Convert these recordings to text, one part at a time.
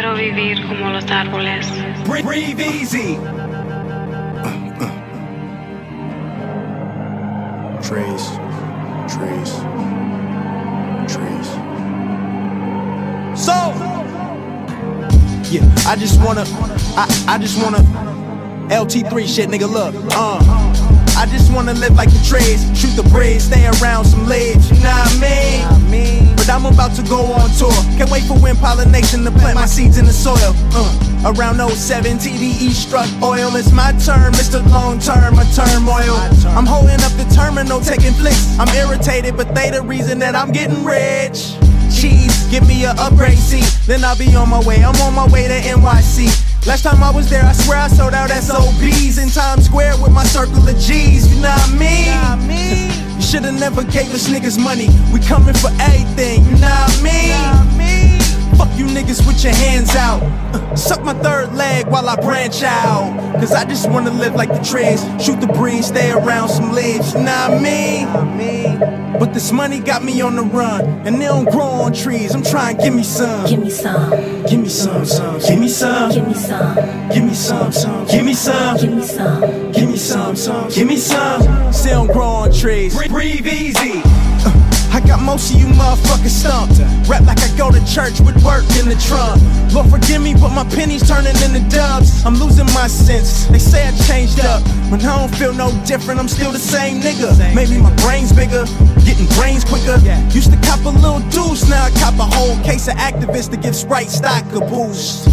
quiero vivir como los árboles. Breathe, easy. Trees, trees, trees. So, yeah, I just wanna, I, I just wanna, LT3 shit, nigga, look, uh. I just wanna live like the trades, shoot the breeze, stay around some leaves, you know about to go on tour, can't wait for wind pollination to plant my seeds in the soil. Uh, around 07, TDE struck oil, it's my turn, Mr. Long Term, a turmoil. I'm holding up the terminal, taking flicks. I'm irritated, but they the reason that I'm getting rich. Cheese, give me a upgrade seat, then I'll be on my way. I'm on my way to NYC. Last time I was there, I swear I sold out SOBs in Times Square with my circle of G's. Should've never gave us niggas money. We coming for everything. You know what I mean? Fuck you niggas with your hands out. Uh, suck my third leg while I branch out. Cause I just wanna live like the trees. Shoot the breeze, stay around some leaves. You know what I mean? But this money got me on the run. And they don't grow on trees. I'm trying, give me some. Give me some, Give me some, some. Give me some. give me some, Give me some, some. Give me some. give me some. Give me some, some. Give me some. Still don't trees. Breathe easy. Uh, I got most of you motherfuckers stumped. Rap like I go to church with work in the trunk. Lord forgive me, but my pennies turning into dubs. I'm losing my sense. They say I changed up, but I don't feel no different. I'm still the same nigga. Maybe my brain's bigger, getting brains quicker. Used to cop a little deuce, now I cop a whole case of Actavis to give Sprite stock a boost.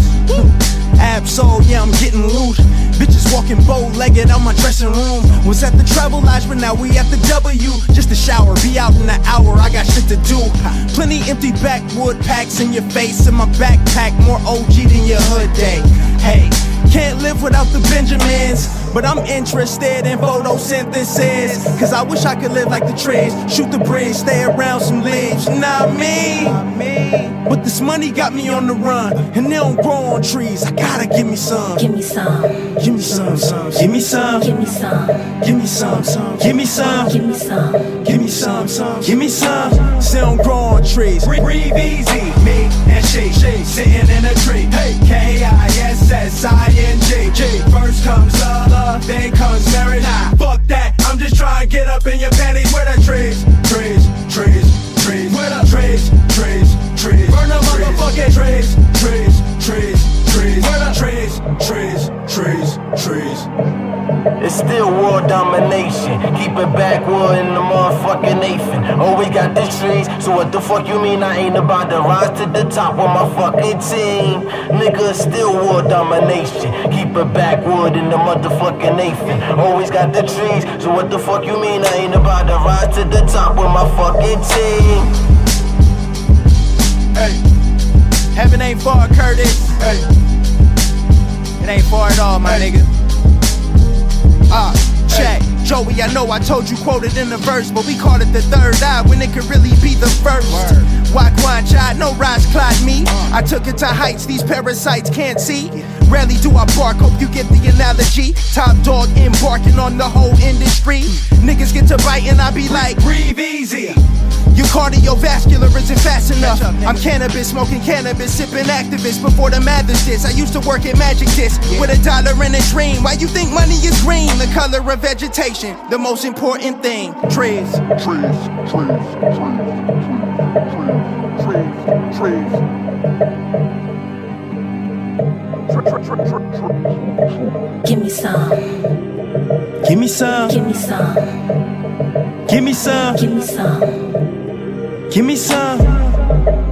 Ab-Soul, yeah, I'm getting loot. Bitches walking bow-legged out my dressing room. Was at the Travelodge, but now we at the W. Just a shower, be out in an hour. I got shit to do. Plenty empty backwood packs in your face in my backpack. More OG than your hood day. Hey, can't live without the Benjamins. But I'm interested in photosynthesis. Cause I wish I could live like the trees. Shoot the breeze, stay around some leaves. You know what I mean? But this money got me on the run. And they don't grow on trees. I gotta give me some. Give me some, Give me some, some. Give me some. give me some, Give me some, some. Give me some. give me some. Give me some, some. Give me some. Still don't grow on trees. Breathe easy. Me and she, sitting in a tree. Hey, S S I N G. G. First comes motherfucking Nathan. Oh, we got the trees, so what the fuck you mean I ain't about to rise to the top with my fucking team? Nigga, still world domination. Keep it backward in the motherfucking Nathan. Always got the trees, so what the fuck you mean I ain't about to rise to the top with my fucking team? Hey, heaven ain't far, Curtis. Hey, it ain't far at all, my nigga. Joey, I know I told you quoted in the verse, but we called it the third eye when it could really be the first. Wakwan Chai, no rise clot me. I took it to heights these parasites can't see. Rarely do I bark, hope you get the analogy. Top Dawg embarking on the whole industry. Cardiovascular isn't fast enough. I'm cannabis, smoking cannabis, sipping Actavis before the Mathers this. I used to work at Magic Disc with a dollar and a dream. Why you think money is green? The color of vegetation, the most important thing. Trees. Trees, trees, trees, trees, trees, trees. Give me some, Give me some. give me some, Give me some. give me some. Give me some.